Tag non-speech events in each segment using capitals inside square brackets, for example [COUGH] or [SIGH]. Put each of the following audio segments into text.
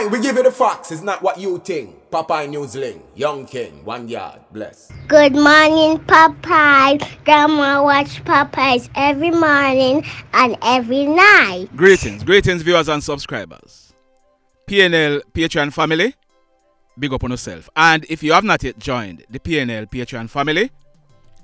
Aye, we give you the facts. It's not what you think. Popeye NewzLynx, Young King, one yard, bless. Good morning, Popeye. Grandma watch Popeyes every morning and every night. Greetings, greetings, viewers and subscribers. PNL Patreon family, big up on yourself. And if you have not yet joined the PNL Patreon family,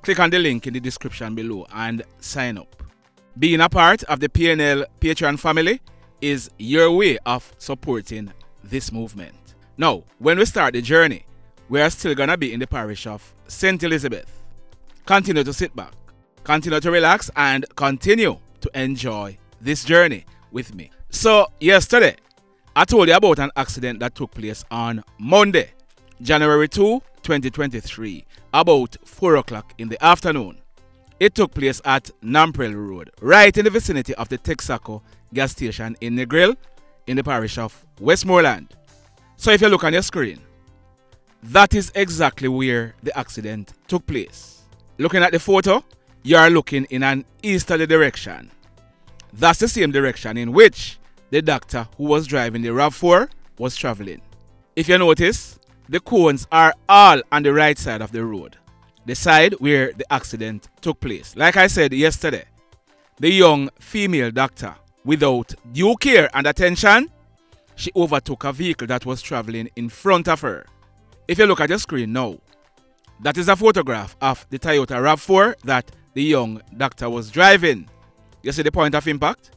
click on the link in the description below and sign up. Being a part of the PNL Patreon family is your way of supporting this movement. Now, when we start the journey, we are still gonna be in the parish of St. Elizabeth. Continue to sit back, continue to relax, and continue to enjoy this journey with me. So, yesterday, I told you about an accident that took place on Monday, January 2, 2023, about 4 o'clock in the afternoon. It took place at Namprel Road, right in the vicinity of the Texaco gas station in Negril, in the parish of Westmoreland. So if you look on your screen, that is exactly where the accident took place. Looking at the photo, you are looking in an easterly direction. That's the same direction in which the doctor who was driving the RAV4 was traveling. If you notice, the cones are all on the right side of the road, the side where the accident took place. Like I said yesterday, the young female doctor, without due care and attention, she overtook a vehicle that was traveling in front of her. If you look at your screen now, that is a photograph of the Toyota RAV4 that the young doctor was driving. You see the point of impact?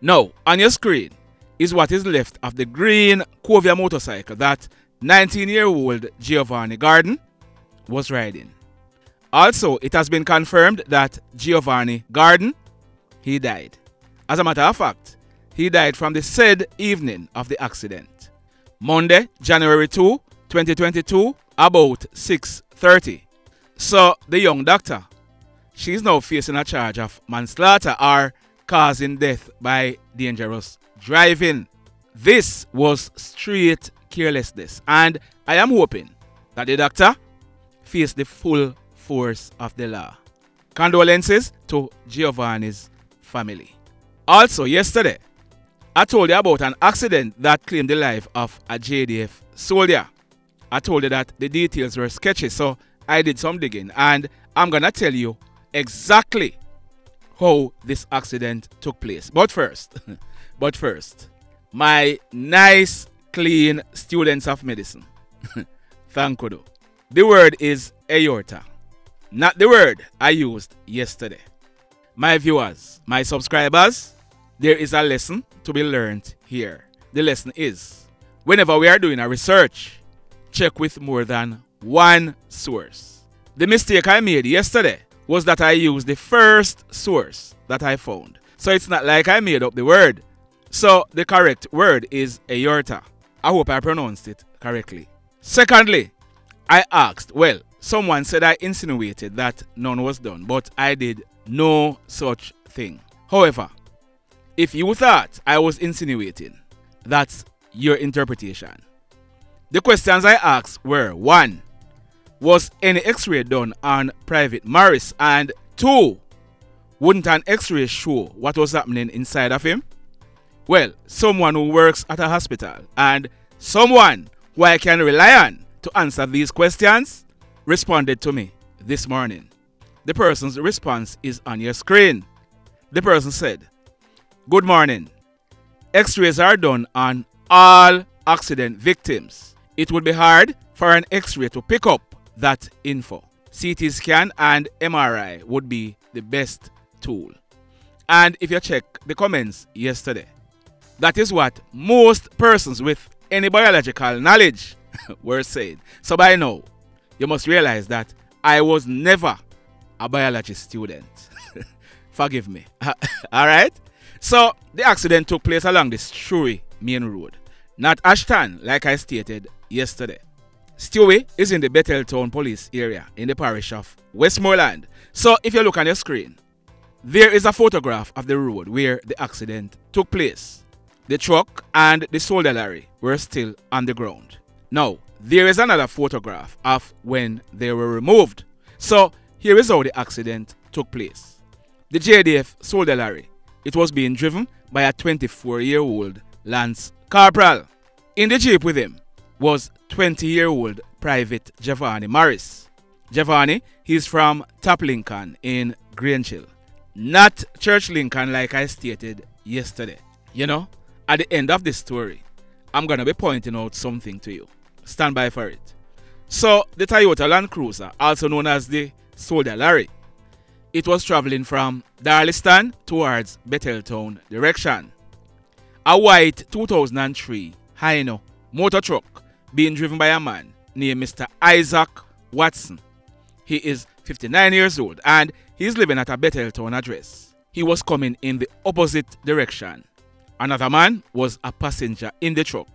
Now, on your screen is what is left of the green Covia motorcycle that 19 year old Giovanni Gordon was riding. Also, it has been confirmed that Giovanni Gordon, he died. As a matter of fact, he died from the said evening of the accident. Monday, January 2, 2022, about 6.30. So, the young doctor, she is now facing a charge of manslaughter or causing death by dangerous driving. This was straight carelessness, and I am hoping that the doctor face the full force of the law. Condolences to Giovanni's family. Also, yesterday, I told you about an accident that claimed the life of a JDF soldier. I told you that the details were sketchy, so I did some digging and I'm gonna tell you exactly how this accident took place. But first, [LAUGHS] but first, my nice, clean students of medicine. [LAUGHS] Thank you. The word is aorta, not the word I used yesterday. My viewers, my subscribers, there is a lesson to be learned here. The lesson is whenever we are doing a research, check with more than one source. The mistake I made yesterday was that I used the first source that I found. So it's not like I made up the word. So the correct word is aorta. I hope I pronounced it correctly. Secondly, I asked, well, someone said I insinuated that none was done, but I did no such thing. However, if you thought I was insinuating, that's your interpretation. The questions I asked were 1. Was any x ray done on Private Morris? And 2. Wouldn't an x ray show what was happening inside of him? Well, someone who works at a hospital and someone who I can rely on to answer these questions responded to me this morning. The person's response is on your screen. The person said, Good morning. X rays are done on all accident victims. It would be hard for an X ray to pick up that info. CT scan and MRI would be the best tool. And if you check the comments yesterday, that is what most persons with any biological knowledge [LAUGHS] were saying. So by now, you must realize that I was never a biology student. [LAUGHS] Forgive me. [LAUGHS] All right? So, the accident took place along the Struie main road, not Ashton, like I stated yesterday. Struie is in the Betheltown police area in the parish of Westmoreland. So, if you look on your screen, there is a photograph of the road where the accident took place. The truck and the soldiery were still on the ground. Now, there is another photograph of when they were removed. So, here is how the accident took place. The JDF soldiery it was being driven by a 24 year old Lance Corporal. In the jeep with him was 20 year old Private Jevaughni Morris. Jevaughni, he's from Top Lincoln in Grangehill, not Church Lincoln like I stated yesterday. You know, at the end of this story, I'm gonna be pointing out something to you. Stand by for it. So, the Toyota Land Cruiser, also known as the Soldier Larry, it was traveling from Darliston towards Betheltown direction. A white 2003 Hino motor truck being driven by a man named Mr. Isaac Watson. He is 59 years old and he is living at a Betheltown address. He was coming in the opposite direction. Another man was a passenger in the truck.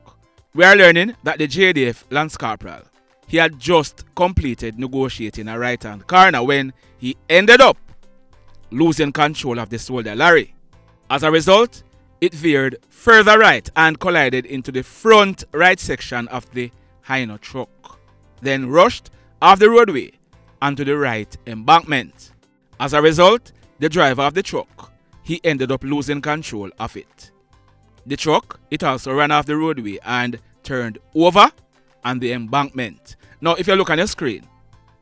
We are learning that the JDF Lance Corporal he had just completed negotiating a right hand corner when he ended up losing control of the soldier Larry. As a result, it veered further right and collided into the front right section of the Hino truck, then rushed off the roadway onto the right embankment. As a result, the driver of the truck, he ended up losing control of it. The truck, it also ran off the roadway and turned over on the embankment. Now, if you look on your screen,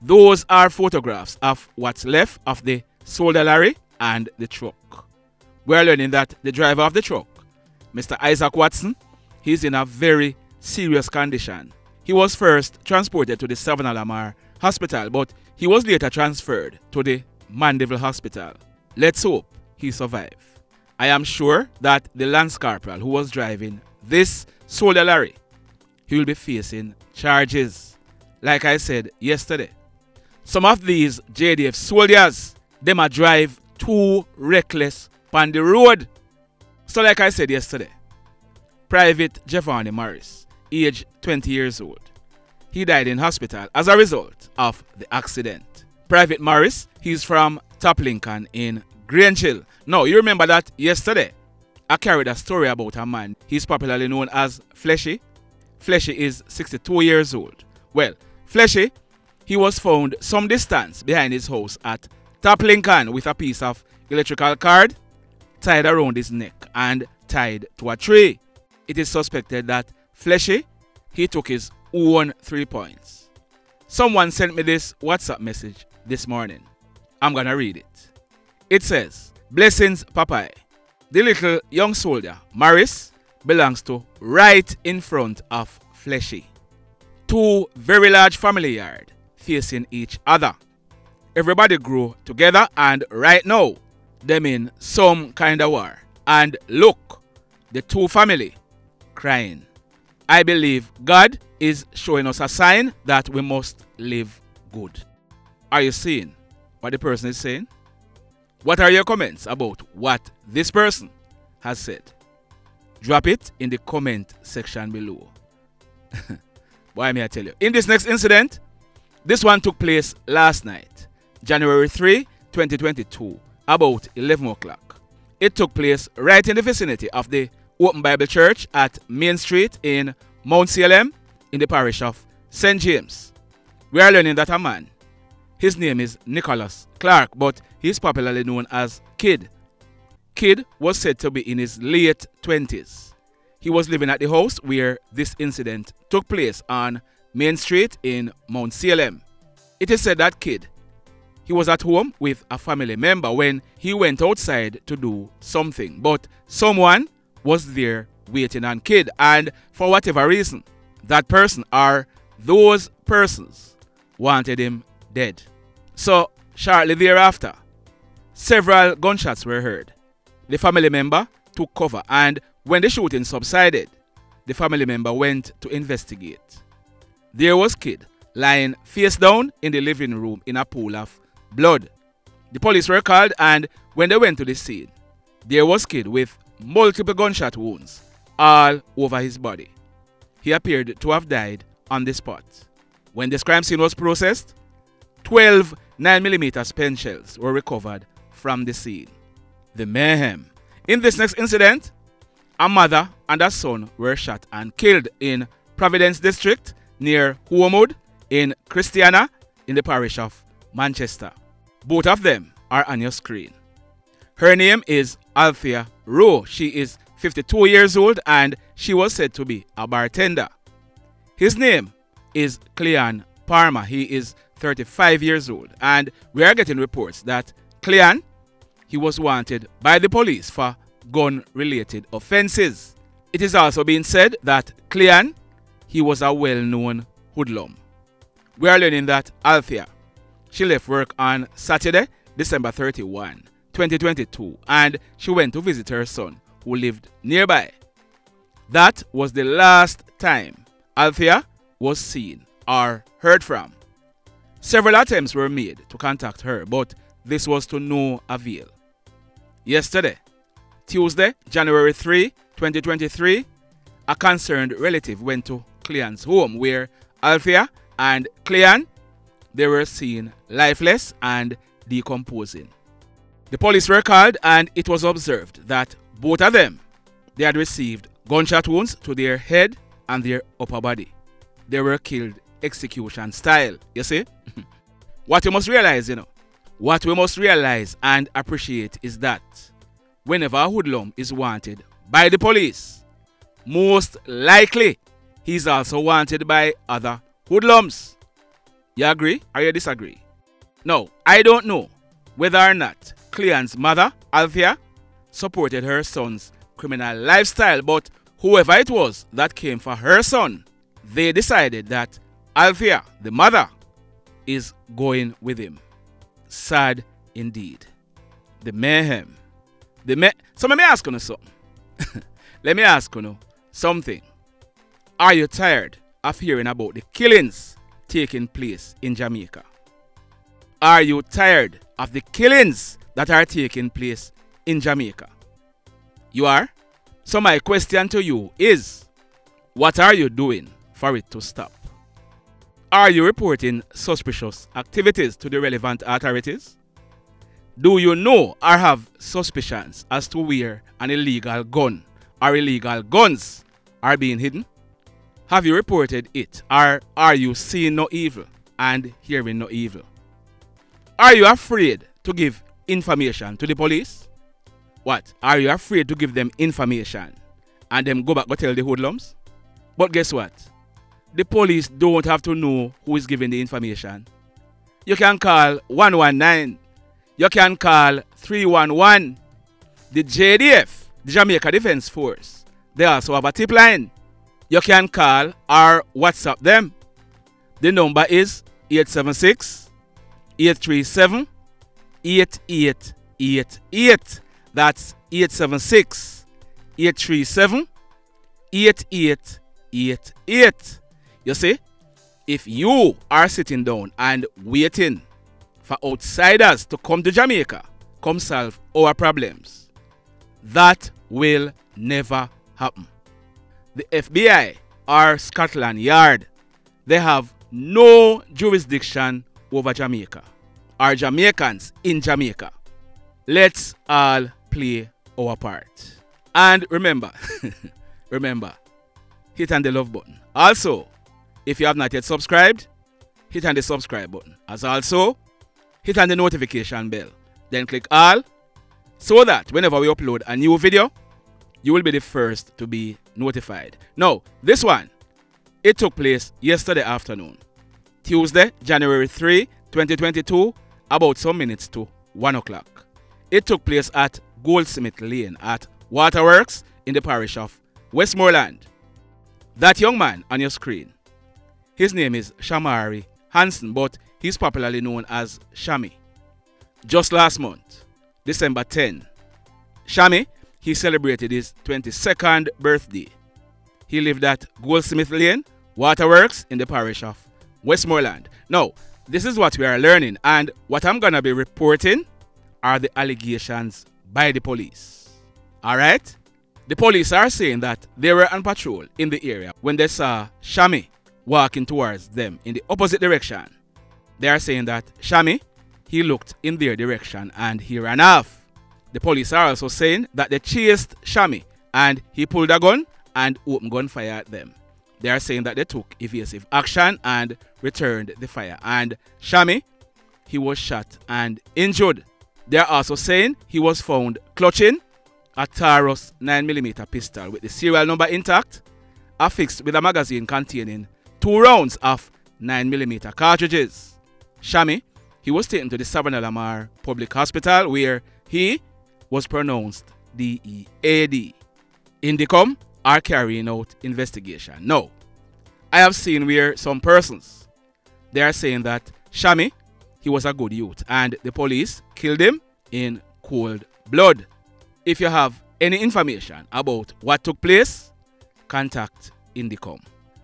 those are photographs of what's left of the soldier Larry and the truck. We're learning that the driver of the truck, Mr. Isaac Watson, he's in a very serious condition. He was first transported to the Savanna-la-Mar Hospital, but he was later transferred to the Mandeville Hospital. Let's hope he survived. I am sure that the Lance Corporal who was driving this soldier Larry, he will be facing charges. Like I said yesterday, some of these JDF soldiers, they might drive too reckless on the road. So like I said yesterday, Private Jevaughni Morris, age 20 years old, he died in hospital as a result of the accident. Private Morris, he's from Top Lincoln in Grangehill. Now, you remember that yesterday I carried a story about a man. He's popularly known as Fleshy. Fleshy is 62 years old. Well, Fleshy, he was found some distance behind his house at Top Lincoln with a piece of electrical cord tied around his neck and tied to a tree. It is suspected that Fleshy, he took his own three points. Someone sent me this WhatsApp message this morning. I'm gonna read it. It says, Blessings, Popeye. The little young soldier, Morris, belongs to right in front of Fleshy. Two very large family yard facing each other. Everybody grew together and right now, them in some kind of war. And look, the two family crying. I believe God is showing us a sign that we must live good. Are you seeing what the person is saying? What are your comments about what this person has said? Drop it in the comment section below. [LAUGHS] Why may I tell you? In this next incident, this one took place last night, January 3, 2022, about 11 o'clock. It took place right in the vicinity of the Open Bible Church at Main Street in Mount Salem in the parish of St. James. We are learning that a man, his name is Nicholas Clarke, but he's popularly known as Kid. Kid was said to be in his late 20s. He was living at the house where this incident took place on Main Street in Mount Salem. It is said that Kid, he was at home with a family member when he went outside to do something, but someone was there waiting on Kid, and for whatever reason, that person or those persons wanted him dead. So, shortly thereafter, several gunshots were heard. The family member took cover, and when the shooting subsided, the family member went to investigate. There was Kid lying face down in the living room in a pool of blood. The police were called, and when they went to the scene, there was Kid with multiple gunshot wounds all over his body. He appeared to have died on the spot. When this crime scene was processed, 12 9mm spent shells were recovered from the scene. The mayhem. In this next incident, a mother and a son were shot and killed in Providence District near Homewood in Christiana in the parish of Manchester. Both of them are on your screen. Her name is Althea Rowe. She is 52 years old, and she was said to be a bartender. His name is Cleon Palmer. He is 35 years old, and we are getting reports that Cleon he was wanted by the police for gun-related offences. It is also being said that Cleon he was a well-known hoodlum. We are learning that Althea she left work on Saturday, December 31, 2022, and she went to visit her son who lived nearby. That was the last time Althea was seen or heard from. Several attempts were made to contact her, but this was to no avail. Yesterday, Tuesday, January 3, 2023, a concerned relative went to Cleon's home where Althea and Cleon they were seen lifeless and decomposing. The police were called and it was observed that both of them they had received gunshot wounds to their head and their upper body. They were killed execution style, you see? [LAUGHS] what you must realize, you know, what we must realize and appreciate is that whenever a hoodlum is wanted by the police, most likely he's also wanted by other hoodlums. You agree or you disagree? No, I don't know whether or not Cleon's mother, Althea, supported her son's criminal lifestyle, but whoever it was that came for her son, they decided that Althea, the mother, is going with him. Sad indeed. The mayhem. The may so let me ask you something. [LAUGHS] let me ask you something. Are you tired of hearing about the killings taking place in Jamaica? Are you tired of the killings that are taking place in Jamaica? You are? So, my question to you is what are you doing for it to stop? Are you reporting suspicious activities to the relevant authorities? Do you know or have suspicions as to where an illegal gun or illegal guns are being hidden? Have you reported it or are you seeing no evil and hearing no evil? Are you afraid to give information to the police? What? Are you afraid to give them information and them go back go tell the hoodlums? But guess what? The police don't have to know who is giving the information. You can call 119. You can call 311. The JDF, the Jamaica Defense Force, they also have a tip line. You can call or WhatsApp them. The number is 876 837 8888. That's 876 837 8888. You see, if you are sitting down and waiting for outsiders to come to Jamaica, come solve our problems, that will never happen. The FBI or Scotland Yard, they have no jurisdiction over Jamaica or Jamaicans in Jamaica. Let's all play our part. And remember, [LAUGHS] remember, hit on the love button. Also, if you have not yet subscribed, hit on the subscribe button. As also, hit on the notification bell. Then click all so that whenever we upload a new video, you will be the first to be notified. Now, this one, it took place yesterday afternoon, Tuesday, January 3, 2022, about some minutes to 1 o'clock. It took place at Goldsmith Lane at Waterworks in the parish of Westmoreland. That young man on your screen, his name is Shamari Hanson, but he's popularly known as Shami. Just last month, December 10, Shami, he celebrated his 22nd birthday. He lived at Goldsmith Lane, Waterworks in the parish of Westmoreland. Now, this is what we are learning, and what I'm gonna be reporting are the allegations by the police. Alright? The police are saying that they were on patrol in the area when they saw Shami walking towards them in the opposite direction. They are saying that Shami, he looked in their direction and he ran off. The police are also saying that they chased Shami and he pulled a gun and opened gunfire at them. They are saying that they took evasive action and returned the fire. And Shami, he was shot and injured. They are also saying he was found clutching a Taurus 9mm pistol with the serial number intact, affixed with a magazine containing two rounds of 9mm cartridges. Shami, he was taken to the Savanna-la-Mar Public Hospital where he was pronounced DEAD. INDECOM are carrying out investigation. Now, I have seen where some persons they are saying that Shami he was a good youth and the police killed him in cold blood. If you have any information about what took place, contact INDECOM.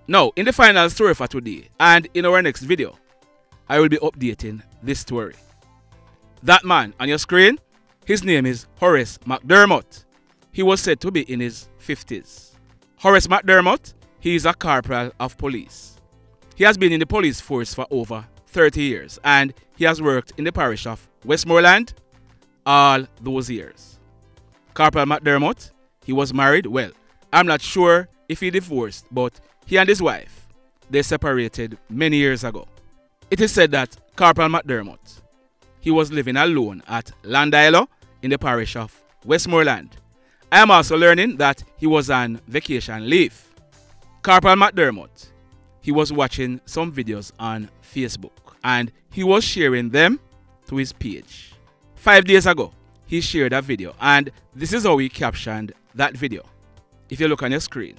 Now, in the final story for today and in our next video, I will be updating this story. That man on your screen, his name is Horace McDermott. He was said to be in his 50s. Horace McDermott, he is a corporal of police. He has been in the police force for over 30 years and he has worked in the parish of Westmoreland all those years. Corporal McDermott, he was married. Well, I'm not sure if he divorced, but he and his wife, they separated many years ago. It is said that Corporal McDermott, he was living alone at Landilo in the parish of Westmoreland. I am also learning that he was on vacation leave. Corporal McDermott, he was watching some videos on Facebook and he was sharing them to his page. Five days ago, he shared a video, and this is how he captioned that video. If you look on your screen,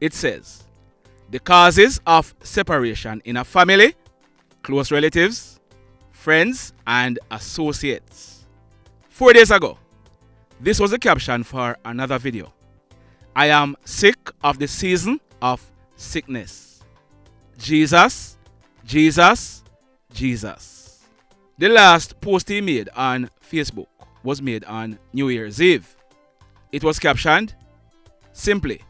it says, The causes of separation in a family, close relatives, friends, and associates. Four days ago, this was the caption for another video. I am sick of the season of sickness. Jesus, Jesus, Jesus. The last post he made on Facebook was made on New Year's Eve. It was captioned simply,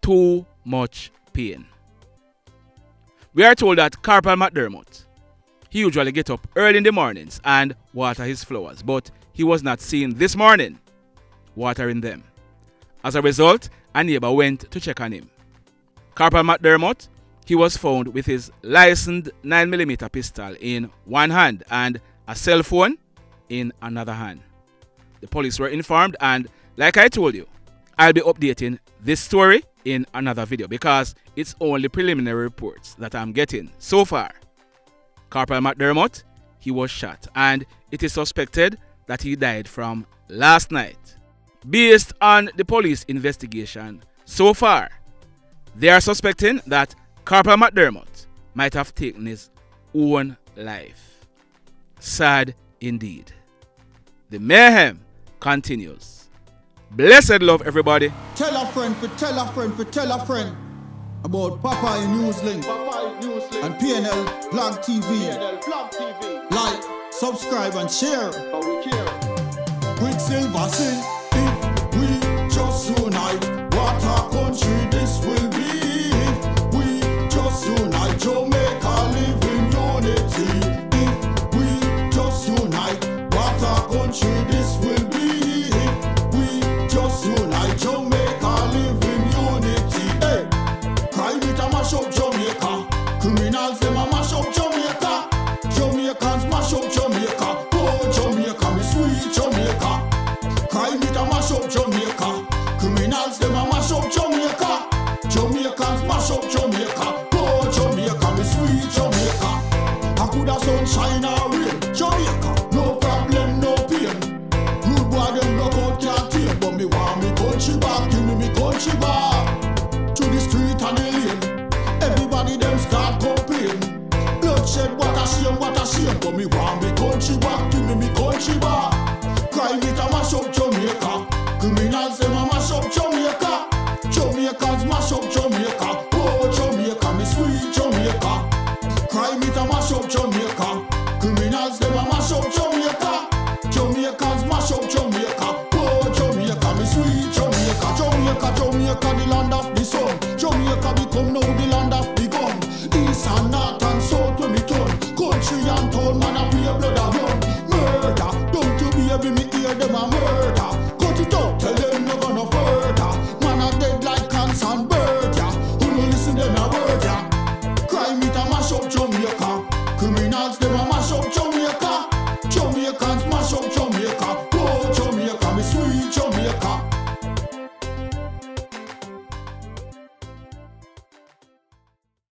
Too much pain. We are told that Corporal McDermott, he usually get up early in the mornings and water his flowers, but he was not seen this morning watering them. As a result, a neighbor went to check on him. Corporal McDermott he was found with his licensed 9mm pistol in one hand and a cell phone in another hand. The police were informed, and like I told you, I'll be updating this story in another video because it's only preliminary reports that I'm getting so far. Corporal McDermott, he was shot, and it is suspected that he died from last night. Based on the police investigation so far, they are suspecting that Corporal McDermott might have taken his own life. Sad indeed. The mayhem continues. Blessed love, everybody. Tell a friend for tell a friend for tell a friend about Popeye NewzLynx and PNL Blog TV. Like, subscribe, and share. Quicksilver sing if we just unite. What a country coulda or. Jamaica, no problem, no pain. Rude boy them no out can't tame, but me want me country back. Give me me country back. To the street and the lane. Everybody them start complain. Bloodshed, what a shame, what a shame. But me want me country back. Give me me country back. Crime it a mash up Jamaica. Criminals